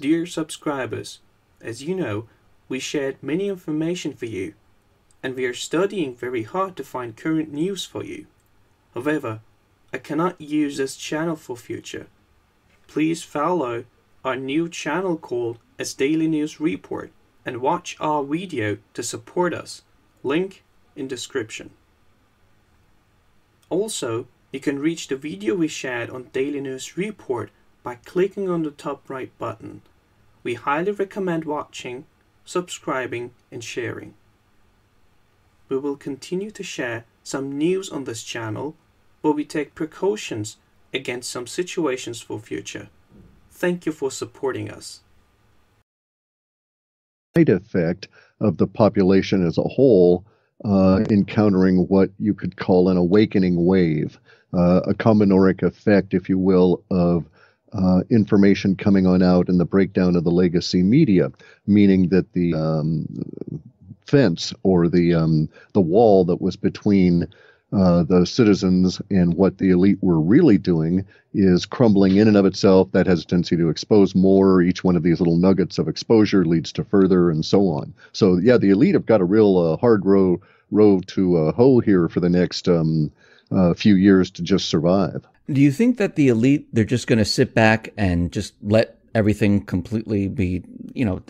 Dear subscribers, as you know, we shared many information for you, and we are studying very hard to find current news for you. However, I cannot use this channel for future. Please follow our new channel called as Daily News Report and watch our video to support us. Link in description. Also, you can reach the video we shared on Daily News Report by clicking on the top right button. We highly recommend watching, subscribing, and sharing. We will continue to share some news on this channel, but we take precautions against some situations for future. Thank you for supporting us. Side effect of the population as a whole uh, encountering what you could call an awakening wave, uh, a combinoric effect, if you will, of uh, information coming on out and the breakdown of the legacy media, meaning that the um, fence or the um, the wall that was between uh, the citizens and what the elite were really doing is crumbling in and of itself. That has a tendency to expose more. Each one of these little nuggets of exposure leads to further, and so on. So, yeah, the elite have got a real uh, hard row row to uh, hoe here for the next um, uh, few years to just survive. Do you think that the elite they're just going to sit back and just let everything completely be, you know,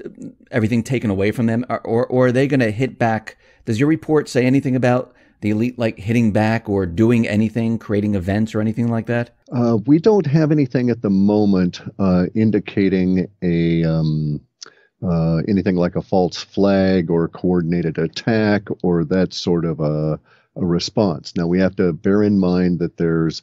everything taken away from them, or or, or are they going to hit back? Does your report say anything about the elite like hitting back or doing anything, creating events or anything like that? Uh, we don't have anything at the moment uh, indicating a um, uh, anything like a false flag or coordinated attack or that sort of a, a response. Now we have to bear in mind that there's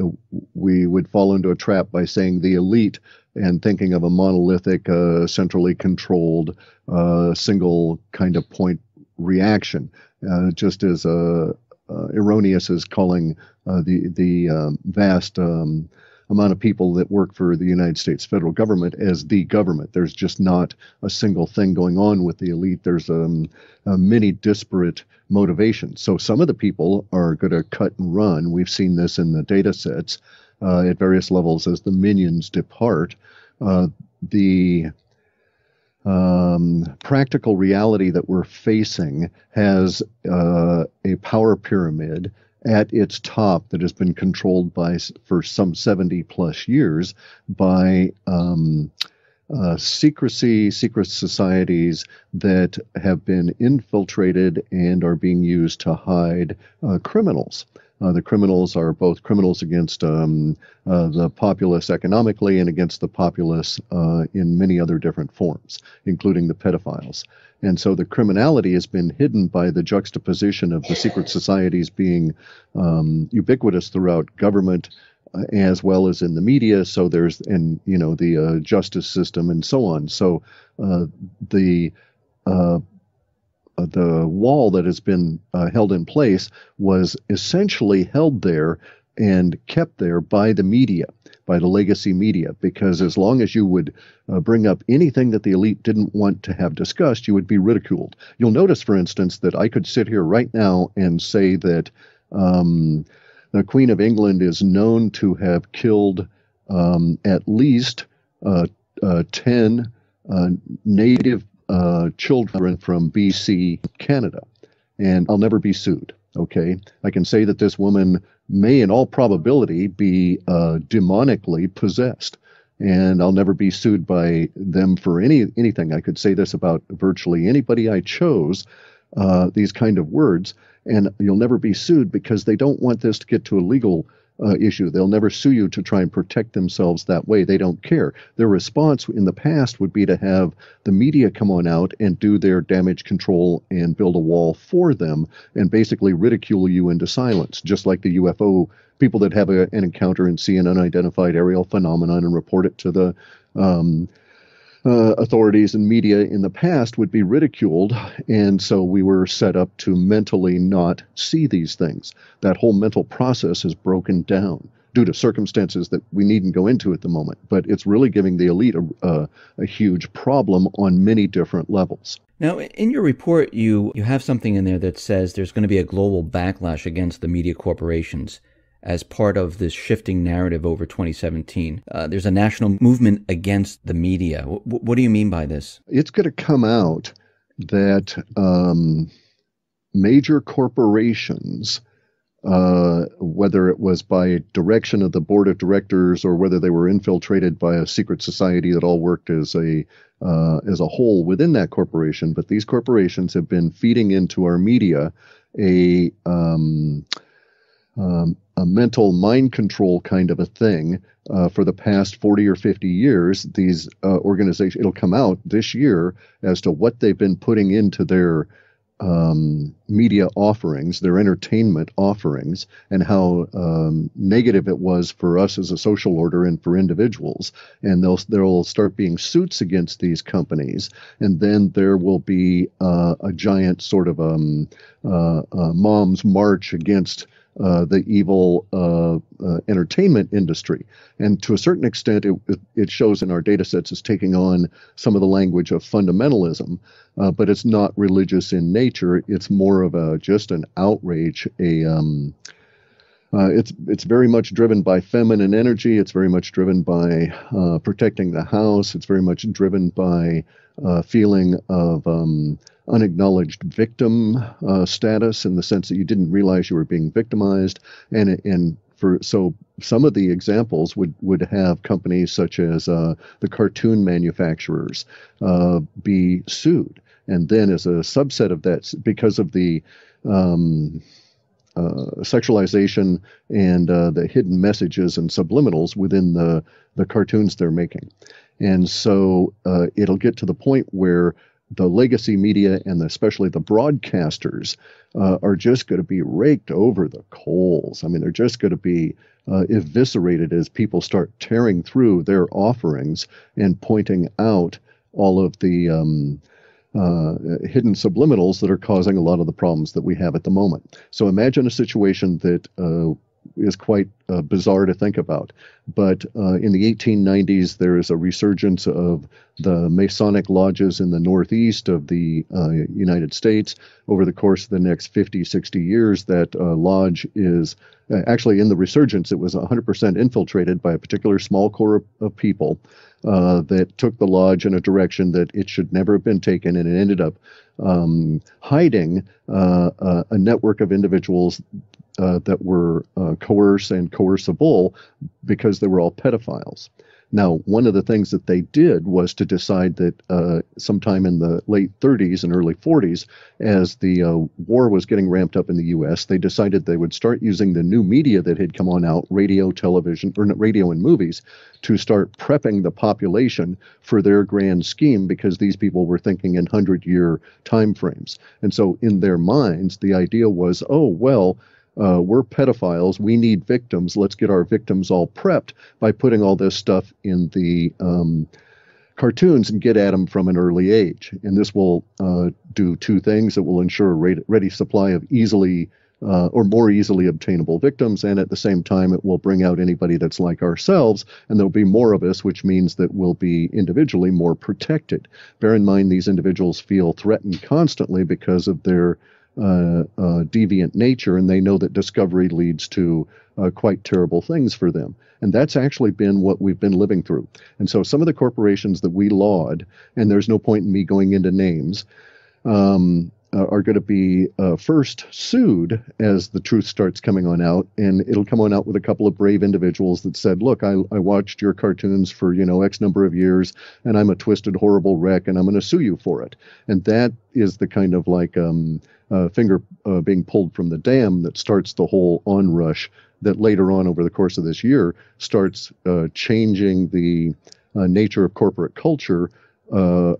uh, we would fall into a trap by saying the elite and thinking of a monolithic, uh, centrally controlled, uh, single kind of point reaction uh, just as uh, uh, erroneous as calling the the um, vast um, amount of people that work for the United States federal government as the government. There's just not a single thing going on with the elite. There's um, many disparate motivations. So some of the people are going to cut and run. We've seen this in the data sets uh, at various levels as the minions depart. Uh, the um, practical reality that we're facing has uh, a power pyramid at its top that has been controlled by for some 70 plus years by um, uh, secrecy, secret societies that have been infiltrated and are being used to hide uh, criminals. Uh, the criminals are both criminals against um, uh, the populace economically and against the populace uh, in many other different forms, including the pedophiles. And so the criminality has been hidden by the juxtaposition of the secret societies being um, ubiquitous throughout government uh, as well as in the media. So there's, and you know, the uh, justice system and so on. So uh, the the wall that has been uh, held in place was essentially held there and kept there by the media, by the legacy media, because as long as you would uh, bring up anything that the elite didn't want to have discussed, you would be ridiculed. You'll notice, for instance, that I could sit here right now and say that um, the Queen of England is known to have killed um, at least uh, uh, 10 uh, native uh, children from BC, Canada, and I'll never be sued. Okay, I can say that this woman may, in all probability, be uh, demonically possessed, and I'll never be sued by them for any anything. I could say this about virtually anybody I chose. Uh, these kind of words, and you'll never be sued because they don't want this to get to a legal uh, issue. They'll never sue you to try and protect themselves that way. They don't care. Their response in the past would be to have the media come on out and do their damage control and build a wall for them and basically ridicule you into silence, just like the UFO people that have a, an encounter and see an unidentified aerial phenomenon and report it to the um, uh, authorities and media in the past would be ridiculed. And so we were set up to mentally not see these things. That whole mental process is broken down due to circumstances that we needn't go into at the moment. But it's really giving the elite a, a, a huge problem on many different levels. Now, in your report, you, you have something in there that says there's going to be a global backlash against the media corporations. As part of this shifting narrative over 2017. Uh, there's a national movement against the media. W- what do you mean by this? It's going to come out that um, major corporations uh, whether it was by direction of the board of directors or whether they were infiltrated by a secret society that all worked as a uh, as a whole within that corporation. But these corporations have been feeding into our media a um, um, a mental mind control kind of a thing uh, for the past 40 or 50 years. These uh, organizations, it'll come out this year as to what they've been putting into their um, media offerings, their entertainment offerings, and how um, negative it was for us as a social order and for individuals. And they'll there'll start being suits against these companies, and then there will be uh, a giant sort of um, uh, uh, mom's march against uh, the evil uh, uh, entertainment industry. And to a certain extent, it, it shows in our data sets as taking on some of the language of fundamentalism, uh, but it's not religious in nature. It's more of a just an outrage, a um, uh, it's it's very much driven by feminine energy. It's very much driven by uh, protecting the house. It's very much driven by uh, feeling of um, unacknowledged victim uh, status in the sense that you didn't realize you were being victimized, and and for so some of the examples would would have companies such as uh, the cartoon manufacturers uh, be sued, and then as a subset of that, because of the um, uh, sexualization and uh, the hidden messages and subliminals within the, the cartoons they're making. And so uh, it'll get to the point where the legacy media and especially the broadcasters uh, are just going to be raked over the coals. I mean, they're just going to be uh, eviscerated as people start tearing through their offerings and pointing out all of the um, uh, hidden subliminals that are causing a lot of the problems that we have at the moment. So imagine a situation that uh, is quite uh, bizarre to think about. But uh, in the 1890s, there is a resurgence of the Masonic lodges in the northeast of the uh, United States. Over the course of the next 50, 60 years, that uh, lodge is uh, actually in the resurgence, it was 100% infiltrated by a particular small core of, of people. Uh, that took the lodge in a direction that it should never have been taken, and it ended up um, hiding a network of individuals uh, that were uh, and coercible because they were all pedophiles. Now, one of the things that they did was to decide that uh, sometime in the late 30s and early 40s, as the uh, war was getting ramped up in the U.S., they decided they would start using the new media that had come on out, radio, television, or radio and movies, to start prepping the population for their grand scheme because these people were thinking in 100 year time frames. And so, in their minds, the idea was, oh, well, uh, we're pedophiles. We need victims. Let's get our victims all prepped by putting all this stuff in the um, cartoons and get at them from an early age. And this will uh, do two things. It will ensure a ready supply of easily uh, or more easily obtainable victims, and at the same time, it will bring out anybody that's like ourselves, and there'll be more of us, which means that we'll be individually more protected. Bear in mind, these individuals feel threatened constantly because of their deviant nature, and they know that discovery leads to uh, quite terrible things for them. And that's actually been what we've been living through. And so some of the corporations that we laud, and there's no point in me going into names, um, uh, are going to be uh, first sued as the truth starts coming on out, and it'll come on out with a couple of brave individuals that said, "Look, I, I watched your cartoons for you know X number of years, and I'm a twisted, horrible wreck, and I'm going to sue you for it." And that is the kind of like um, uh, finger uh, being pulled from the dam that starts the whole onrush that later on over the course of this year starts uh, changing the uh, nature of corporate culture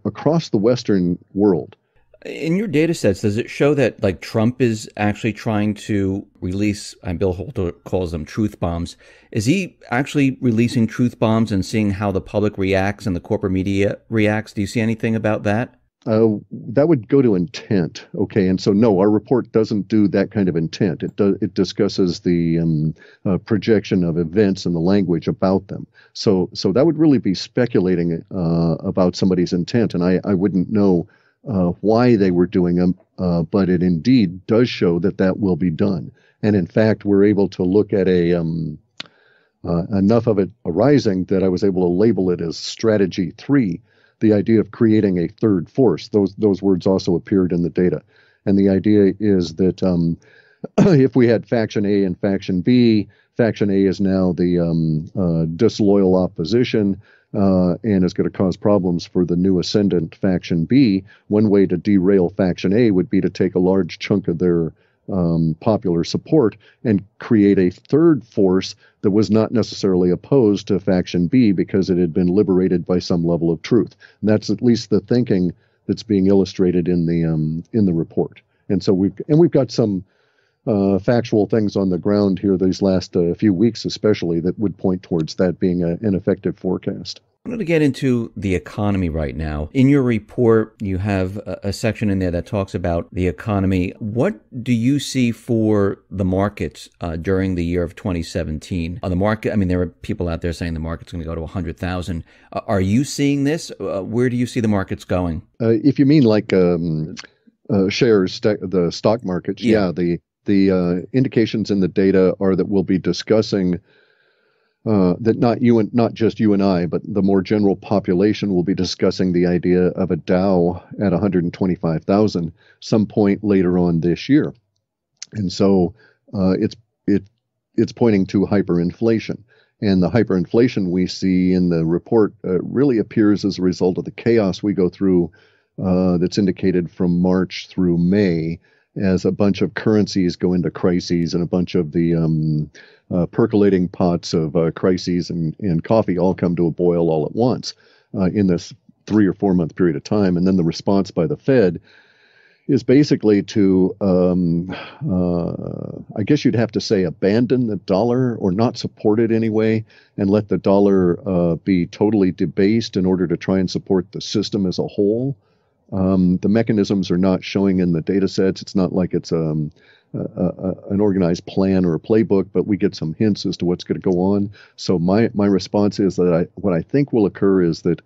across the Western world. In your data sets, does it show that like Trump is actually trying to release, and Bill Holter calls them truth bombs. Is he actually releasing truth bombs and seeing how the public reacts and the corporate media reacts? Do you see anything about that? Uh, that would go to intent, okay. And so, no, our report doesn't do that kind of intent. It does. It discusses the um, uh, projection of events and the language about them. So, so that would really be speculating uh, about somebody's intent, and I, I wouldn't know uh, why they were doing them, uh, but it indeed does show that that will be done. And in fact, we're able to look at a um, uh, enough of it arising that I was able to label it as strategy three, the idea of creating a third force. Those those words also appeared in the data, and the idea is that um, if we had faction A and faction B, faction A is now the um, uh, disloyal opposition. Uh, and is going to cause problems for the new ascendant faction B. One way to derail faction A would be to take a large chunk of their um, popular support and create a third force that was not necessarily opposed to faction B because it had been liberated by some level of truth. And that's at least the thinking that's being illustrated in the um, in the report. And so we've and we've got some uh, factual things on the ground here these last uh, few weeks, especially that would point towards that being a, an effective forecast. I'm going to get into the economy right now. In your report, you have a, a, section in there that talks about the economy. What do you see for the markets uh, during the year of 2017? On the market, I mean, there are people out there saying the market's going to go to 100,000. Uh, are you seeing this? Uh, where do you see the markets going? Uh, if you mean like um, uh, shares, st- the stock markets, yeah, yeah the the uh, indications in the data are that we'll be discussing uh, that not you and not just you and I, but the more general population will be discussing the idea of a Dow at 125,000 some point later on this year, and so uh, it's it it's pointing to hyperinflation, and the hyperinflation we see in the report uh, really appears as a result of the chaos we go through uh, that's indicated from March through May as a bunch of currencies go into crises and a bunch of the um, uh, percolating pots of uh, crises and, and coffee all come to a boil all at once uh, in this three or four month period of time. And then the response by the Fed is basically to, um, uh, I guess you'd have to say, abandon the dollar or not support it anyway, and let the dollar uh, be totally debased in order to try and support the system as a whole. Um, the mechanisms are not showing in the data sets. It's not like it's um, a, a, an organized plan or a playbook, but we get some hints as to what's going to go on. So my my response is that I, what I think will occur is that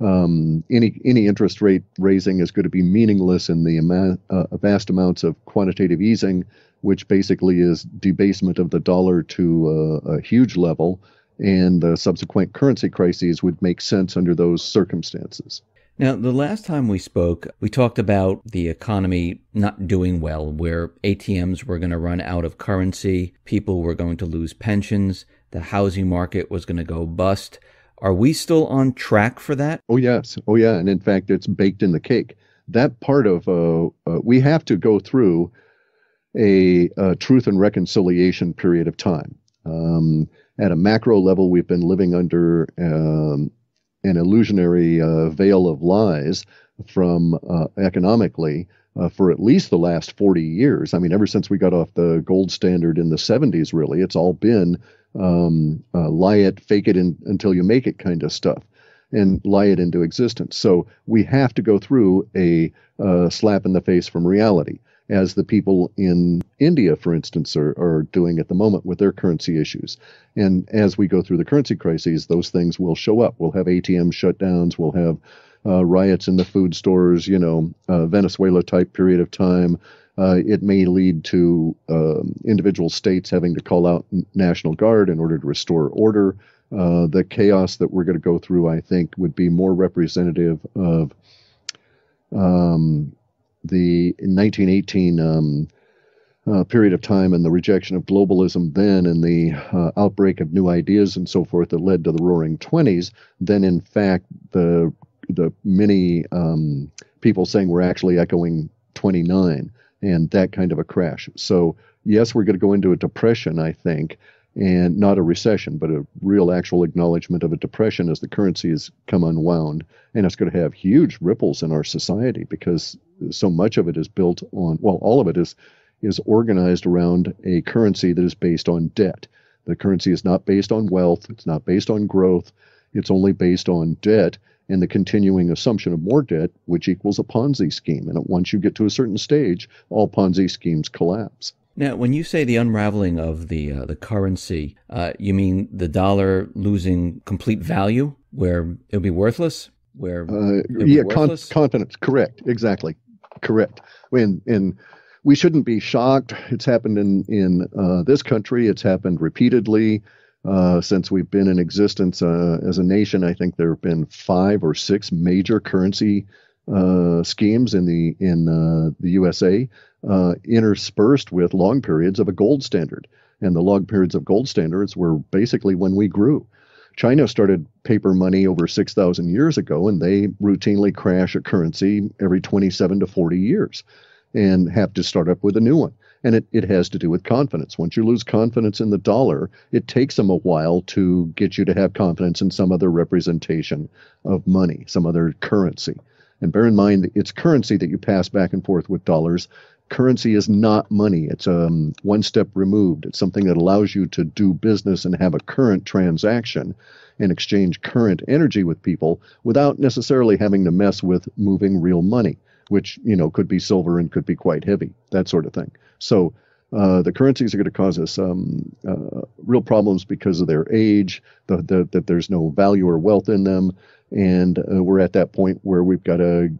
um, any any interest rate raising is going to be meaningless in the uh, vast amounts of quantitative easing, which basically is debasement of the dollar to uh, a huge level, and the subsequent currency crises would make sense under those circumstances. Now, the last time we spoke, we talked about the economy not doing well, where ATMs were going to run out of currency, people were going to lose pensions, the housing market was going to go bust. Are we still on track for that? Oh, yes. Oh, yeah. And in fact, it's baked in the cake. That part of, uh, uh, we have to go through a, a, truth and reconciliation period of time. Um, at a macro level, we've been living under um, an illusionary uh, veil of lies from uh, economically uh, for at least the last 40 years. I mean, ever since we got off the gold standard in the 70s, really, it's all been um, uh, lie it, fake it in, until you make it kind of stuff and lie it into existence. So we have to go through a uh, slap in the face from reality as the people in India, for instance, are, are doing at the moment with their currency issues. And as we go through the currency crises, those things will show up. We'll have ATM shutdowns, we'll have uh, riots in the food stores, you know, uh, Venezuela type period of time. Uh, it may lead to um, individual states having to call out National Guard in order to restore order. Uh, the chaos that we're going to go through, I think, would be more representative of um, the 1918 um, uh, period of time and the rejection of globalism then and the uh, outbreak of new ideas and so forth that led to the roaring 20s then in fact the the many um, people saying we're actually echoing 29 and that kind of a crash. So yes we're going to go into a depression i think and not a recession, but a real actual acknowledgement of a depression as the currency has come unwound. And it's going to have huge ripples in our society because so much of it is built on, well, all of it is, is organized around a currency that is based on debt. The currency is not based on wealth, it's not based on growth, it's only based on debt and the continuing assumption of more debt, which equals a Ponzi scheme. And once you get to a certain stage, all Ponzi schemes collapse. Now, when you say the unraveling of the uh, the currency, uh, you mean the dollar losing complete value, where it'll be worthless? where uh, yeah, con- confidence. Correct. Exactly. Correct. And and we shouldn't be shocked. It's happened in in uh, this country. It's happened repeatedly uh, since we've been in existence uh, as a nation. I think there have been five or six major currency uh, schemes in the in uh, the USA, uh, interspersed with long periods of a gold standard. And the long periods of gold standards were basically when we grew. China started paper money over 6,000 years ago, and they routinely crash a currency every 27 to 40 years and have to start up with a new one. And it, it has to do with confidence. Once you lose confidence in the dollar, it takes them a while to get you to have confidence in some other representation of money, some other currency. And bear in mind, it's currency that you pass back and forth with dollars. Currency is not money. It's um, one step removed. It's something that allows you to do business and have a current transaction and exchange current energy with people without necessarily having to mess with moving real money which you know could be silver and could be quite heavy, that sort of thing. So uh, the currencies are going to cause us um, uh, real problems because of their age, the, the, that there's no value or wealth in them, and uh, we're at that point where we've got to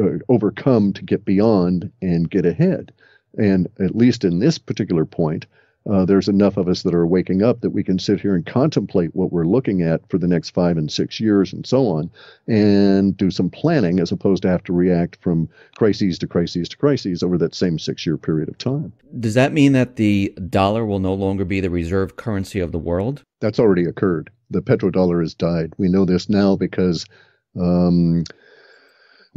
uh, overcome to get beyond and get ahead. And at least in this particular point, uh, there's enough of us that are waking up that we can sit here and contemplate what we're looking at for the next five and six years and so on, and do some planning as opposed to have to react from crises to crises to crises over that same six year period of time. Does that mean that the dollar will no longer be the reserve currency of the world? That's already occurred. The petrodollar has died. We know this now because. Um,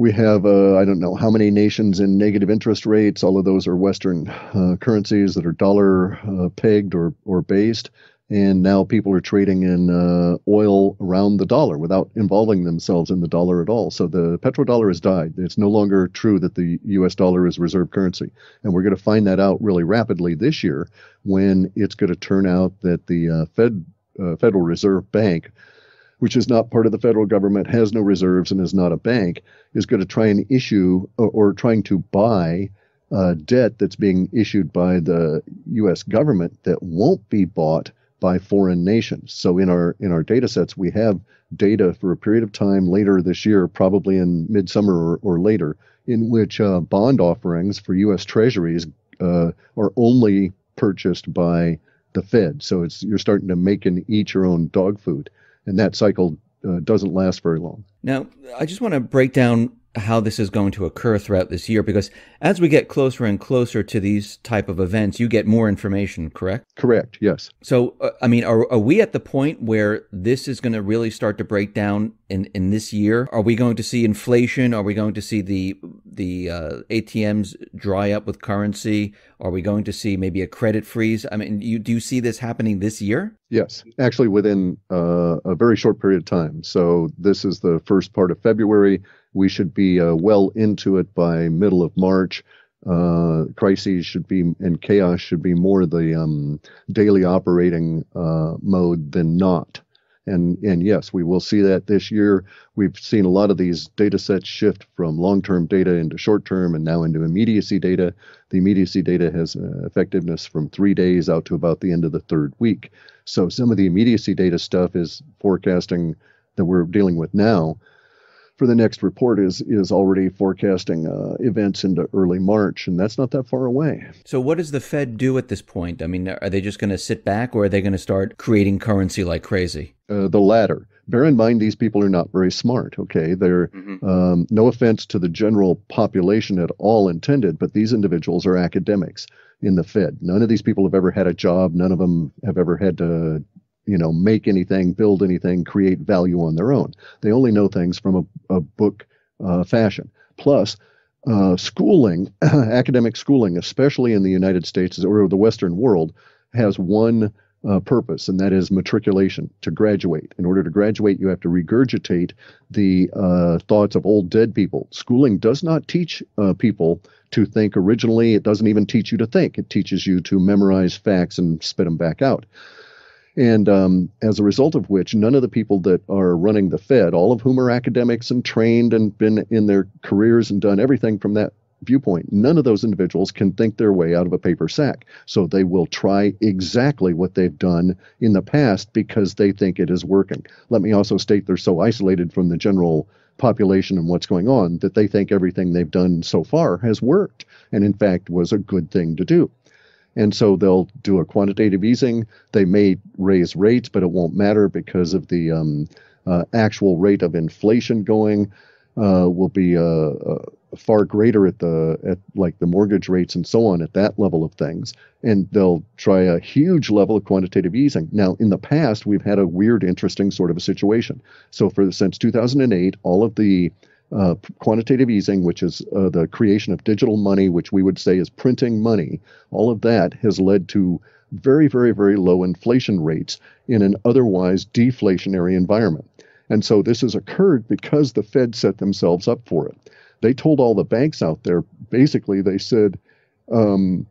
we have, uh, I don't know how many nations in negative interest rates. All of those are Western uh, currencies that are dollar uh, pegged or, or based. And now people are trading in uh, oil around the dollar without involving themselves in the dollar at all. So the petrodollar has died. It's no longer true that the US dollar is reserve currency. And we're going to find that out really rapidly this year when it's going to turn out that the uh, Fed, uh, Federal Reserve Bank which is not part of the federal government, has no reserves, and is not a bank, is going to try and issue or, or trying to buy uh, debt that's being issued by the U.S. government that won't be bought by foreign nations. So in our in our data sets, we have data for a period of time later this year, probably in midsummer or, or later, in which uh, bond offerings for U.S. Treasuries uh, are only purchased by the Fed. So it's you're starting to make and eat your own dog food and that cycle uh, doesn't last very long. Now, I just want to break down how this is going to occur throughout this year because as we get closer and closer to these type of events you get more information correct? Correct yes. So uh, i mean are, are we at the point where this is going to really start to break down in in this year? Are we going to see inflation? Are we going to see the the uh, atms dry up with currency? Are we going to see maybe a credit freeze? I mean you do you see this happening this year? Yes actually within uh, a very short period of time. So this is the first part of february we should be uh, well into it by middle of March. Uh, crises should be and chaos should be more the um, daily operating uh, mode than not. And and yes, we will see that this year. We've seen a lot of these data sets shift from long-term data into short-term and now into immediacy data. The immediacy data has uh, effectiveness from three days out to about the end of the third week. So some of the immediacy data stuff is forecasting that we're dealing with now for the next report is is already forecasting uh, events into early March, and that's not that far away. So, what does the Fed do at this point? I mean, are they just going to sit back, or are they going to start creating currency like crazy? Uh, the latter. Bear in mind, these people are not very smart. Okay, they're mm-hmm. um, no offense to the general population at all intended, but these individuals are academics in the Fed. None of these people have ever had a job. None of them have ever had to you know, make anything, build anything, create value on their own. They only know things from a, a book uh, fashion. Plus, uh, schooling, academic schooling, especially in the United States or the Western world, has one uh, purpose, and that is matriculation to graduate. In order to graduate, you have to regurgitate the uh, thoughts of old dead people. Schooling does not teach uh, people to think originally, it doesn't even teach you to think. It teaches you to memorize facts and spit them back out. And um, as a result of which, none of the people that are running the Fed, all of whom are academics and trained and been in their careers and done everything from that viewpoint, none of those individuals can think their way out of a paper sack. So they will try exactly what they've done in the past because they think it is working. Let me also state they're so isolated from the general population and what's going on that they think everything they've done so far has worked and, in fact, was a good thing to do. And so they'll do a quantitative easing. They may raise rates, but it won't matter because of the um, uh, actual rate of inflation going uh, will be uh, uh, far greater at the at like the mortgage rates and so on at that level of things. And they'll try a huge level of quantitative easing. Now in the past we've had a weird interesting sort of a situation. So for since 2008 all of the uh, quantitative easing, which is uh, the creation of digital money, which we would say is printing money, all of that has led to very, very, very low inflation rates in an otherwise deflationary environment. And so this has occurred because the Fed set themselves up for it. They told all the banks out there, basically, they said, um,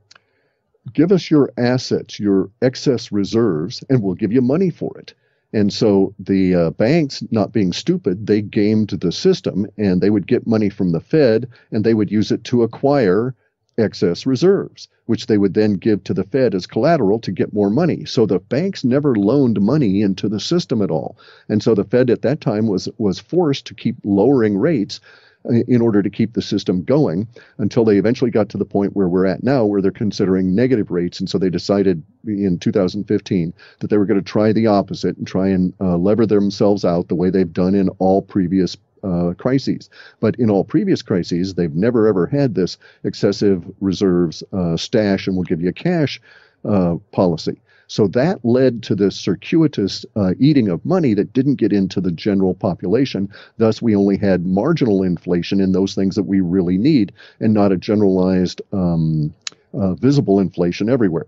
give us your assets, your excess reserves, and we'll give you money for it. And so the uh, banks, not being stupid, they gamed the system and they would get money from the Fed and they would use it to acquire excess reserves, which they would then give to the Fed as collateral to get more money. So the banks never loaned money into the system at all. And so the Fed at that time was was forced to keep lowering rates in order to keep the system going until they eventually got to the point where we're at now, where they're considering negative rates. And so they decided in 2015 that they were going to try the opposite and try and uh, lever themselves out the way they've done in all previous uh, crises. But in all previous crises, they've never ever had this excessive reserves uh, stash and we'll give you a cash uh, policy. So that led to this circuitous uh, eating of money that didn't get into the general population. Thus, we only had marginal inflation in those things that we really need and not a generalized um, uh, visible inflation everywhere.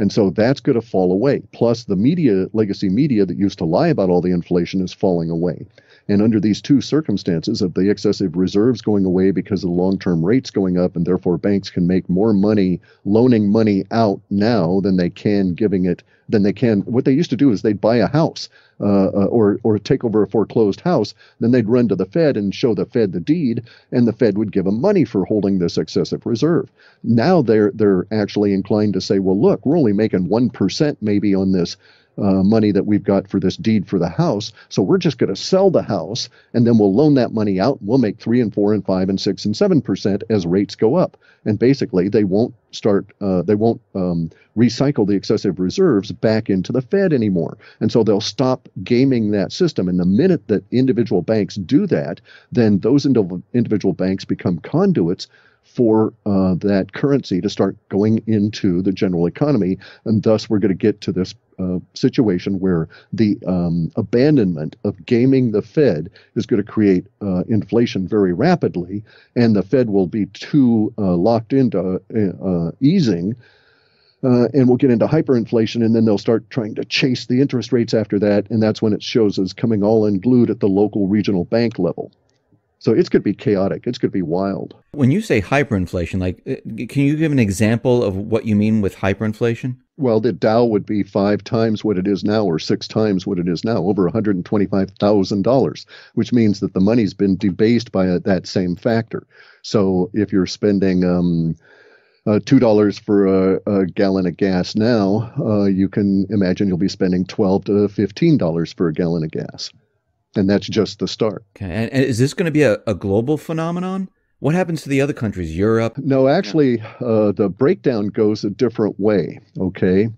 And so that's going to fall away. Plus, the media, legacy media that used to lie about all the inflation is falling away. And under these two circumstances of the excessive reserves going away because of the long term rates going up, and therefore banks can make more money loaning money out now than they can giving it than they can. What they used to do is they'd buy a house uh, uh, or or take over a foreclosed house, then they'd run to the Fed and show the Fed the deed, and the Fed would give them money for holding this excessive reserve. Now they're they're actually inclined to say, well, look, we're only making one percent maybe on this uh, money that we've got for this deed for the house. So we're just going to sell the house and then we'll loan that money out. We'll make three and four and five and six and seven percent as rates go up. And basically, they won't start, uh, they won't um, recycle the excessive reserves back into the Fed anymore. And so they'll stop gaming that system. And the minute that individual banks do that, then those individual banks become conduits for uh, that currency to start going into the general economy. And thus, we're going to get to this uh, situation where the um, abandonment of gaming the Fed is going to create uh, inflation very rapidly, and the Fed will be too uh, locked into uh, easing. Uh, and we'll get into hyperinflation, and then they'll start trying to chase the interest rates after that, and that's when it shows as coming all unglued at the local regional bank level. So it's going to be chaotic. It's going to be wild. When you say hyperinflation, like, uh, can you give an example of what you mean with hyperinflation? Well, the Dow would be five times what it is now, or six times what it is now, over $125,000, which means that the money's been debased by a, that same factor. So if you're spending um, uh, two dollars for a, a, gallon of gas now, uh, you can imagine you'll be spending twelve to fifteen dollars for a gallon of gas and that's just the start. Okay, and, and is this going to be a, a, global phenomenon? What happens to the other countries, Europe? No, actually, uh, the breakdown goes a different way. Okay,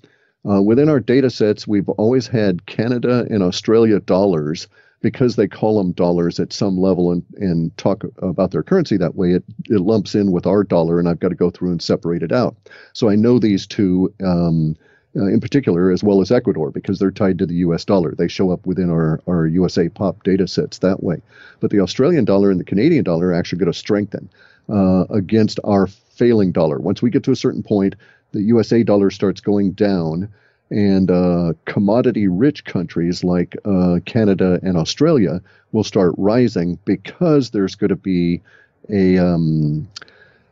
uh, within our data sets, we've always had Canada and Australia dollars because they call them dollars at some level and, and talk about their currency that way. It, it lumps in with our dollar, and I've got to go through and separate it out. So I know these two. Um, uh, in particular, as well as Ecuador, because they're tied to the US dollar. They show up within our, our USA POP data sets that way. But the Australian dollar and the Canadian dollar are actually going to strengthen uh, against our failing dollar. Once we get to a certain point, the USA dollar starts going down, and uh, commodity rich countries like uh, Canada and Australia will start rising because there's going to be a. Um,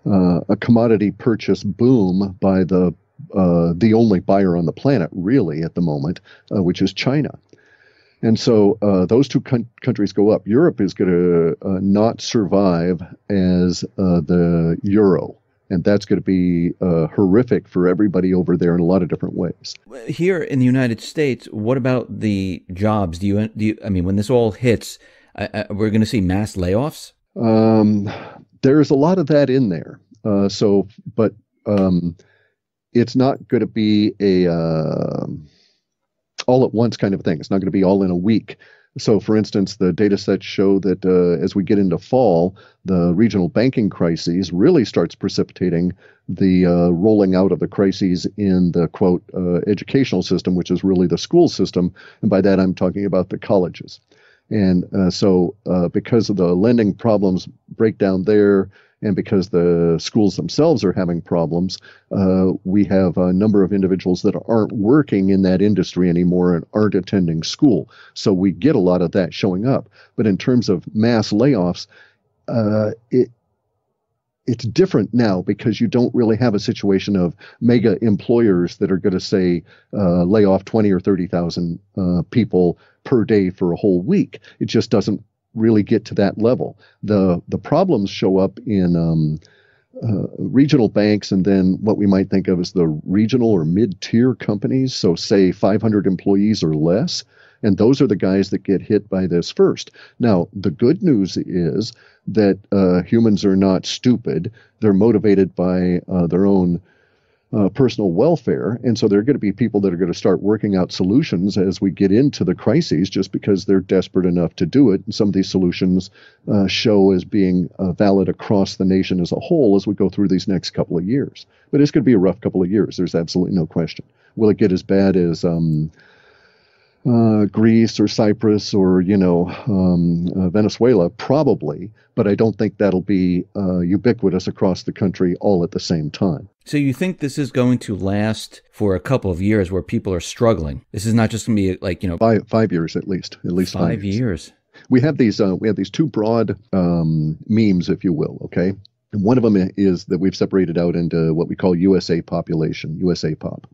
uh, a commodity purchase boom by the uh, the only buyer on the planet, really, at the moment, uh, which is China. And so uh, those two con- countries go up. Europe is going to uh, not survive as uh, the euro. And that's going to be uh, horrific for everybody over there in a lot of different ways. Here in the United States, what about the jobs? Do you, do you I mean, when this all hits, we're going to see mass layoffs? Um, there's a lot of that in there. Uh, so, but um, it's not going to be a uh, all at once kind of thing. It's not going to be all in a week. So, for instance, the data sets show that uh, as we get into fall, the regional banking crises really starts precipitating the uh, rolling out of the crises in the quote uh, educational system, which is really the school system. And by that, I'm talking about the colleges. And uh, so, uh, because of the lending problems breakdown there, and because the schools themselves are having problems, uh, we have a number of individuals that aren't working in that industry anymore and aren't attending school. So we get a lot of that showing up. But in terms of mass layoffs, uh, it it's different now because you don't really have a situation of mega employers that are going to say uh, lay off 20 or 30,000 uh, people per day for a whole week. It just doesn't really get to that level. The the problems show up in um, uh, regional banks and then what we might think of as the regional or mid tier companies. So, say 500 employees or less. And those are the guys that get hit by this first. Now, the good news is that uh, humans are not stupid. They're motivated by uh, their own uh, personal welfare. And so there are going to be people that are going to start working out solutions as we get into the crises just because they're desperate enough to do it. And some of these solutions uh, show as being uh, valid across the nation as a whole as we go through these next couple of years. But it's going to be a rough couple of years. There's absolutely no question. Will it get as bad as um, uh, Greece or Cyprus or you know um, uh, Venezuela, probably, but I don't think that'll be uh, ubiquitous across the country all at the same time. So you think this is going to last for a couple of years where people are struggling? This is not just going to be like you know five five years at least, at least five, five years. years. We have these uh, we have these two broad um, memes, if you will. Okay, and one of them is that we've separated out into what we call USA population, USA pop.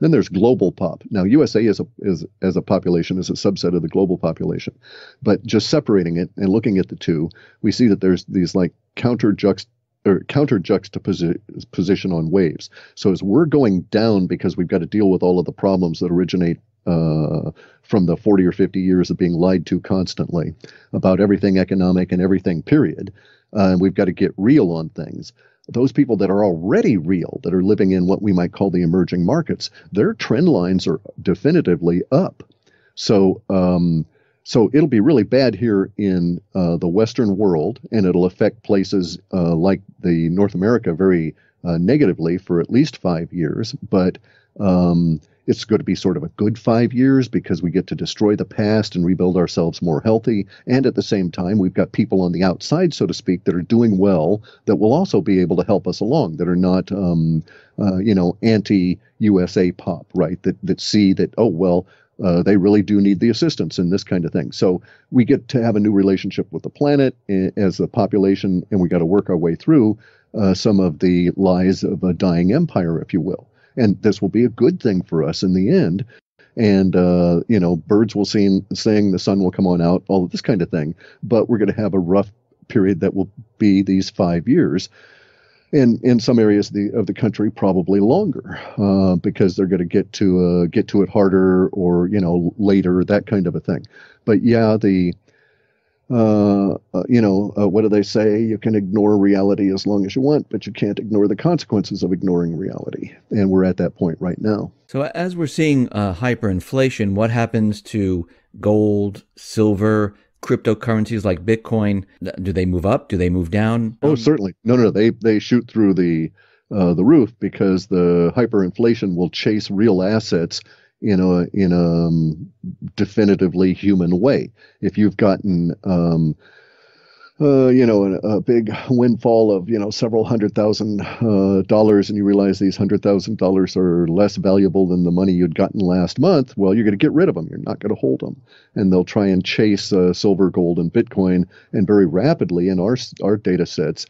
Then there's global pop. Now, USA is a, is, as a population is a subset of the global population. But just separating it and looking at the two, we see that there's these like counter juxt or counter juxtaposition on waves. So as we're going down because we've got to deal with all of the problems that originate uh, from the 40 or 50 years of being lied to constantly about everything economic and everything, period. Uh, and we've got to get real on things those people that are already real, that are living in what we might call the emerging markets, their trend lines are definitively up. So, um, so it'll be really bad here in uh, the Western world, and it'll affect places uh, like the North America very uh, negatively for at least five years. But um, it's going to be sort of a good five years because we get to destroy the past and rebuild ourselves more healthy. And at the same time, we've got people on the outside, so to speak, that are doing well that will also be able to help us along, that are not, um, uh, you know, anti USA pop, right? That, that see that, oh, well, uh, they really do need the assistance and this kind of thing. So we get to have a new relationship with the planet eh, as a population, and we got to work our way through uh, some of the lies of a dying empire, if you will and this will be a good thing for us in the end. And uh, you know birds will sing sing the sun will come on out all of this kind of thing. But we're going to have a rough period that will be these five years and in some areas of the, of the country probably longer uh, because they're going to get to uh, get to it harder or you know later that kind of a thing. But yeah the uh, uh, you know, uh, what do they say? You can ignore reality as long as you want, but you can't ignore the consequences of ignoring reality. And we're at that point right now. So, as we're seeing uh, hyperinflation, what happens to gold, silver, cryptocurrencies like Bitcoin? Do they move up? Do they move down? Oh, certainly. No, no, no. They they shoot through the uh, the roof because the hyperinflation will chase real assets in a in a um, definitively human way. If you've gotten um, uh, you know, a, a, big windfall of, you know, several hundred thousand uh, dollars, and you realize these hundred thousand dollars are less valuable than the money you'd gotten last month, well, you're going to get rid of them. You're not going to hold them. And they'll try and chase uh, silver, gold, and Bitcoin. And very rapidly in our, our data sets,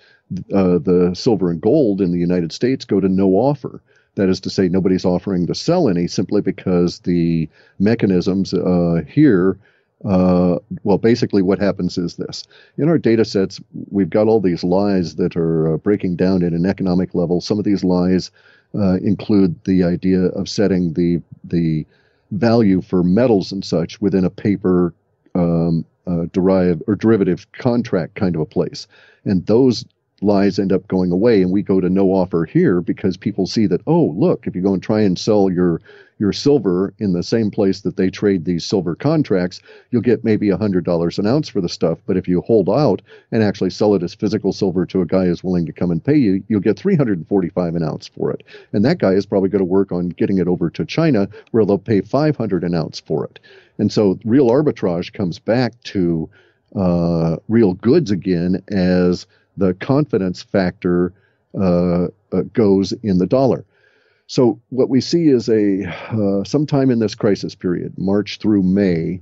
uh, the silver and gold in the United States go to no offer. That is to say, nobody's offering to sell any simply because the mechanisms uh, here uh, well, basically, what happens is this: in our data sets, we've got all these lies that are uh, breaking down at an economic level. Some of these lies uh, include the idea of setting the the value for metals and such within a paper um, uh, derived or derivative contract kind of a place, and those lies end up going away and we go to no offer here because people see that oh look if you go and try and sell your your silver in the same place that they trade these silver contracts you'll get maybe a $100 an ounce for the stuff. But if you hold out and actually sell it as physical silver to a guy who's willing to come and pay you you'll get 345 an ounce for it. And that guy is probably going to work on getting it over to China where they'll pay 500 an ounce for it. And so real arbitrage comes back to uh, real goods again as the confidence factor uh, uh, goes in the dollar. So what we see is a uh, sometime in this crisis period, March through May,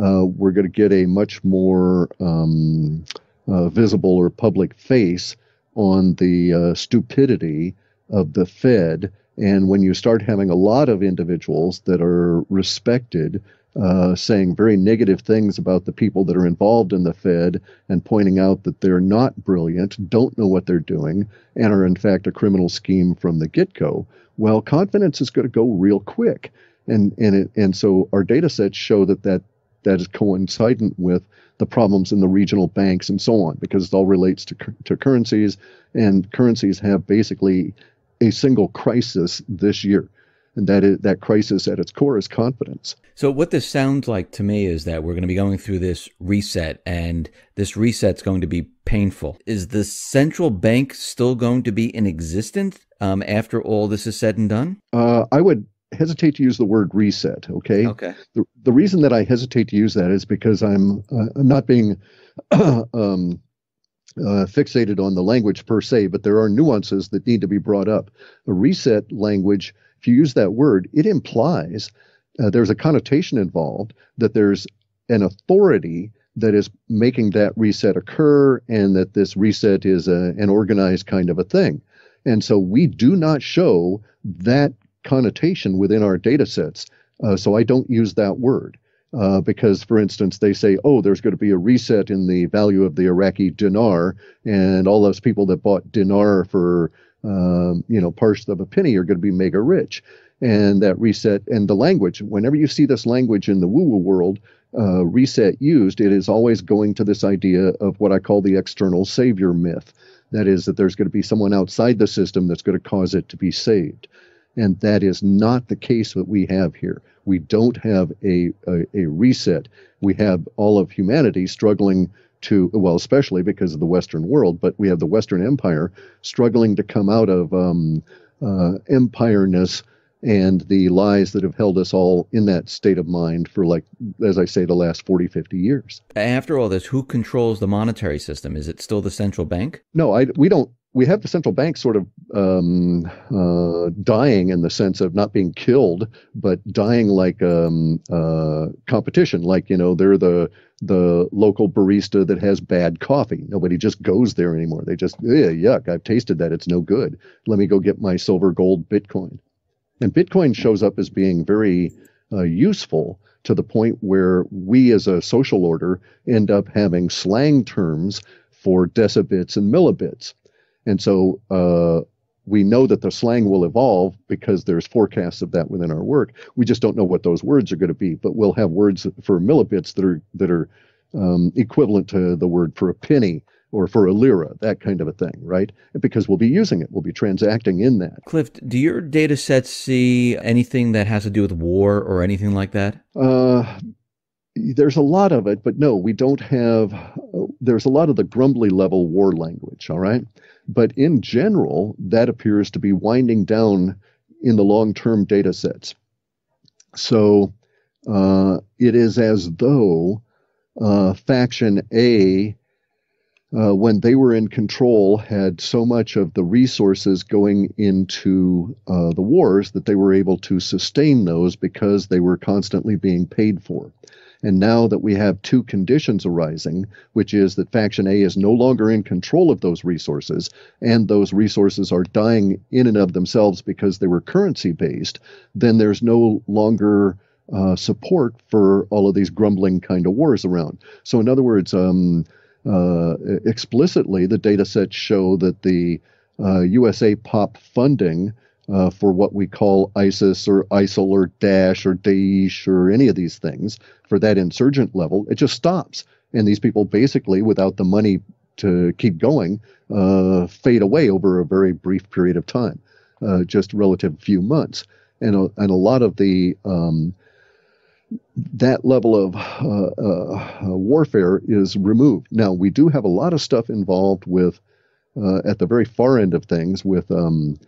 uh, we're going to get a much more um, visible or public face on the stupidity of the Fed. And when you start having a lot of individuals that are respected uh, saying very negative things about the people that are involved in the Fed and pointing out that they're not brilliant, don't know what they're doing, and are in fact a criminal scheme from the get go, well, confidence is going to go real quick. And, and, it, and so our data sets show that, that that is coincident with the problems in the regional banks and so on, because it all relates to, to currencies, and currencies have basically a single crisis this year and that is, that crisis at its core is confidence. So what this sounds like to me is that we're going to be going through this reset, and this reset's going to be painful. Is the central bank still going to be in existence um, after all this is said and done? Uh, I would hesitate to use the word reset. Okay. Okay. The, the reason that I hesitate to use that is because I'm uh, I'm not being um, uh, fixated on the language per se, but there are nuances that need to be brought up. A reset language if you use that word, it implies uh, there's a connotation involved that there's an authority that is making that reset occur and that this reset is a, an organized kind of a thing. And so we do not show that connotation within our data sets. Uh, so I don't use that word. Uh, because, for instance, they say, oh, there's going to be a reset in the value of the Iraqi dinar, and all those people that bought dinar for um, you know, parts of a penny are going to be mega rich. And that reset and the language, whenever you see this language in the woo woo world, uh, reset used, it is always going to this idea of what I call the external savior myth. That is, that there's going to be someone outside the system that's going to cause it to be saved. And that is not the case that we have here. We don't have a, a, a reset. We have all of humanity struggling to, well, especially because of the Western world, but we have the Western Empire struggling to come out of um, uh, empireness and the lies that have held us all in that state of mind for, like, as I say, the last 40, 50 years. After all this, who controls the monetary system? Is it still the central bank? No, I, we don't we have the central bank sort of um, uh, dying in the sense of not being killed, but dying like um, uh, competition. Like you know, they're the the local barista that has bad coffee. Nobody just goes there anymore. They just yuck. I've tasted that. It's no good. Let me go get my silver, gold, Bitcoin. And Bitcoin shows up as being very uh, useful to the point where we, as a social order, end up having slang terms for decibits and millibits and so uh, we know that the slang will evolve because there's forecasts of that within our work. We just don't know what those words are going to be, but we'll have words for millibits that are that are um, equivalent to the word for a penny or for a lira, that kind of a thing, right? Because we'll be using it, we'll be transacting in that. Clif, do your data sets see anything that has to do with war or anything like that? Uh, there's a lot of it, but no, we don't have. There's a lot of the grumbly level war language, all right? But in general, that appears to be winding down in the long term data sets. So uh, it is as though uh, faction A, uh, when they were in control, had so much of the resources going into uh, the wars that they were able to sustain those because they were constantly being paid for. And now that we have two conditions arising, which is that Faction A is no longer in control of those resources, and those resources are dying in and of themselves because they were currency based, then there's no longer uh, support for all of these grumbling kind of wars around. So, in other words, um, uh, explicitly, the data sets show that the uh, USA POP funding uh, for what we call ISIS or ISIL or Daesh or Daesh or any of these things for that insurgent level, it just stops. And these people basically, without the money to keep going, uh, fade away over a very brief period of time, uh, just relative few months. And a, and a lot of the um, that level of uh, uh, warfare is removed. Now we do have a lot of stuff involved with uh, at the very far end of things with um,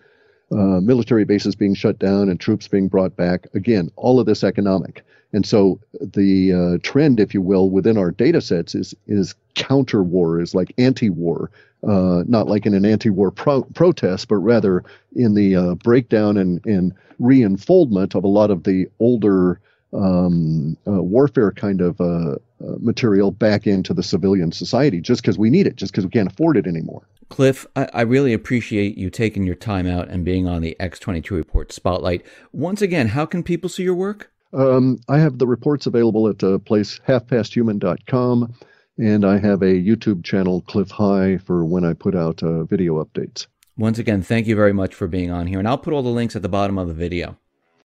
uh, military bases being shut down and troops being brought back. Again, all of this economic. And so the uh, trend, if you will, within our data sets is is counter war, is like anti-war, uh, not like in an anti-war pro- protest, but rather in the uh, breakdown and, and re-enfoldment of a lot of the older um, uh, warfare kind of uh, material back into the civilian society, just because we need it, just because we can't afford it anymore. Clif, I, I, really appreciate you taking your time out and being on the X22 Report Spotlight. Once again, how can people see your work? Um, I have the reports available at a place halfpasthuman.com, and I have a YouTube channel, Clif High, for when I put out uh, video updates. Once again, thank you very much for being on here, and I'll put all the links at the bottom of the video.